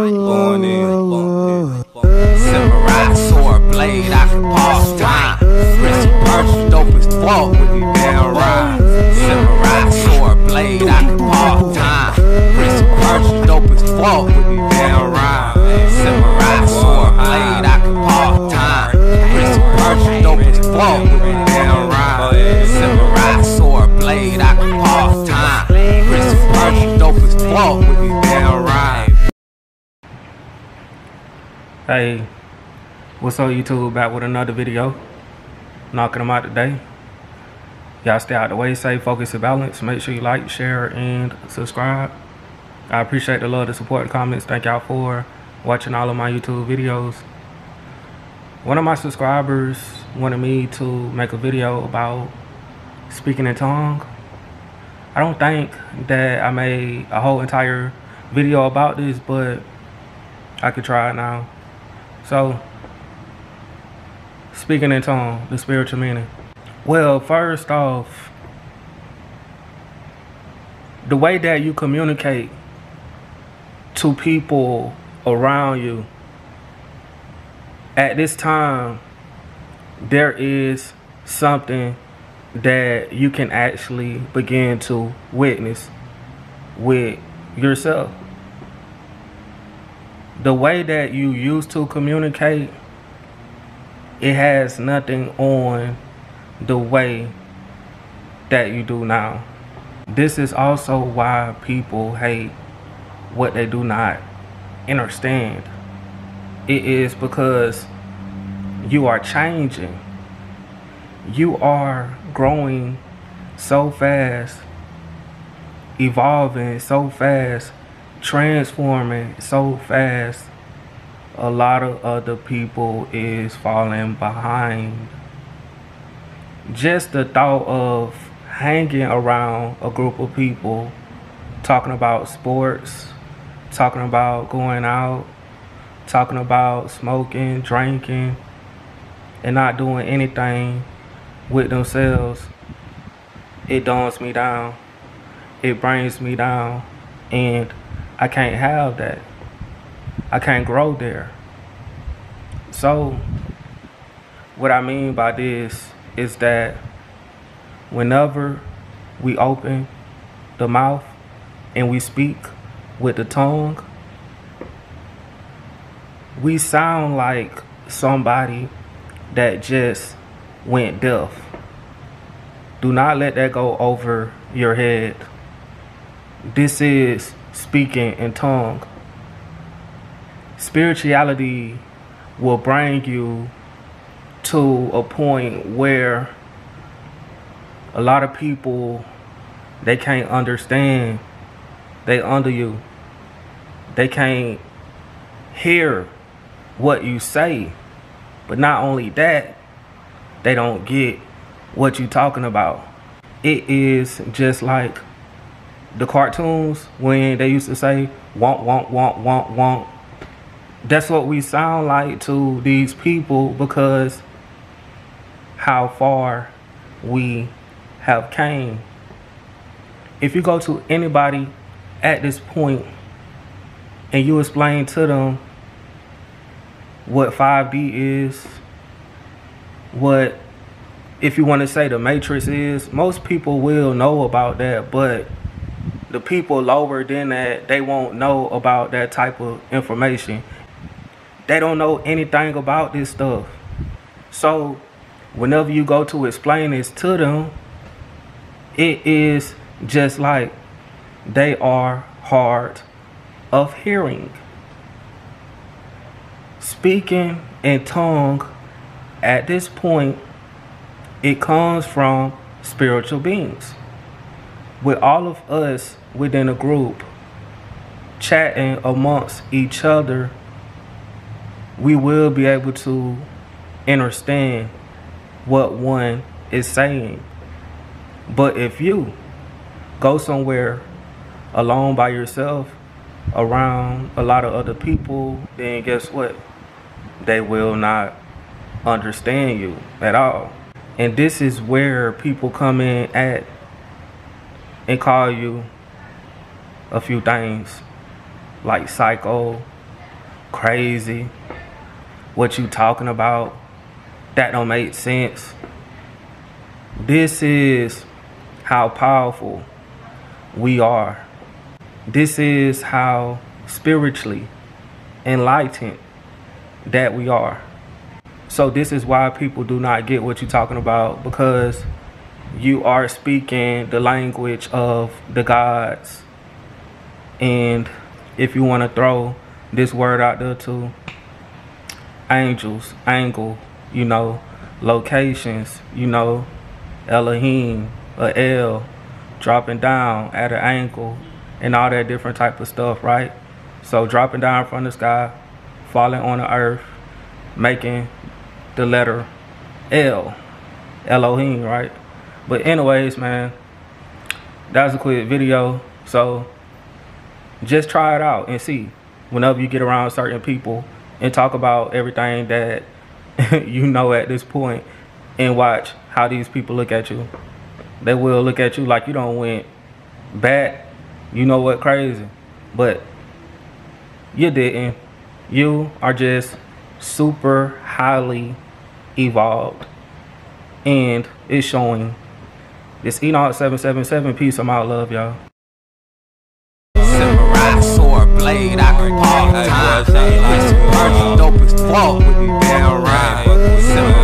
Going in. Samurai sword blade, I can pause time. Chris dope as fuck with the damn rhyme. Samurai sword blade, I can pause time. Chris dope as fuck with the damn rhyme. Samurai sword blade, I can pause time. Chris dope as fuck with the damn rhyme. Samurai sword blade, I can pause time. Chris dope as fuck with the damn rhyme. Hey, what's up YouTube? Back with another video. Knocking them out today. Y'all stay out the way, safe, focus, and balance. Make sure you like, share, and subscribe. I appreciate the love, the support, and comments. Thank y'all for watching all of my YouTube videos. One of my subscribers wanted me to make a video about speaking in tongue. I don't think that I made a whole entire video about this, but I could try it now. So, speaking in tongue, the spiritual meaning. Well, first off, the way that you communicate to people around you at this time, there is something that you can actually begin to witness with yourself the way that you used to communicate it has nothing on the way that you do now. This is also why people hate what they do not understand. It is because you are changing. You are growing so fast evolving so fast transforming so fast a lot of other people is falling behind. Just the thought of hanging around a group of people talking about sports talking about going out talking about smoking drinking and not doing anything with themselves it dumbs me down. It brings me down. And I can't have that. I can't grow there. So, what I mean by this is that whenever we open the mouth and we speak with the tongue, we sound like somebody that just went deaf. Do not let that go over your head. This is speaking in tongue. Spirituality will bring you to a point where a lot of people they can't understand. They under you. They can't hear what you say. But not only that they don't get what you talking about. It is just like the cartoons when they used to say want want want want want that's what we sound like to these people because how far we have came. If you go to anybody at this point and you explain to them what 5D is what if you want to say the matrix is most people will know about that but the people lower than that, they won't know about that type of information. They don't know anything about this stuff. So whenever you go to explain this to them, it is just like they are hard of hearing. Speaking in tongue at this point, it comes from spiritual beings. With all of us within a group chatting amongst each other, we will be able to understand what one is saying. But if you go somewhere alone by yourself, around a lot of other people, then guess what? They will not understand you at all. And this is where people come in at and call you a few things like psycho, crazy. What you talking about? That don't make sense. This is how powerful we are. This is how spiritually enlightened that we are. So this is why people do not get what you're talking about because you are speaking the language of the gods. And if you want to throw this word out there too, angels, angle, you know, locations, you know, Elohim, a L, dropping down at an angle, and all that different type of stuff, right? So dropping down from the sky, falling on the earth, making the letter L, Elohim, right? But anyways, man, that was a quick video. So just try it out and see whenever you get around certain people and talk about everything that you know at this point and watch how these people look at you. They will look at you like you don't went back, you know what, crazy. But you didn't. You are just super highly evolved. And it's showing. This Enoch 777 piece of my love, y'all. Blade, I can pause time. dope as fuck with me, damn right.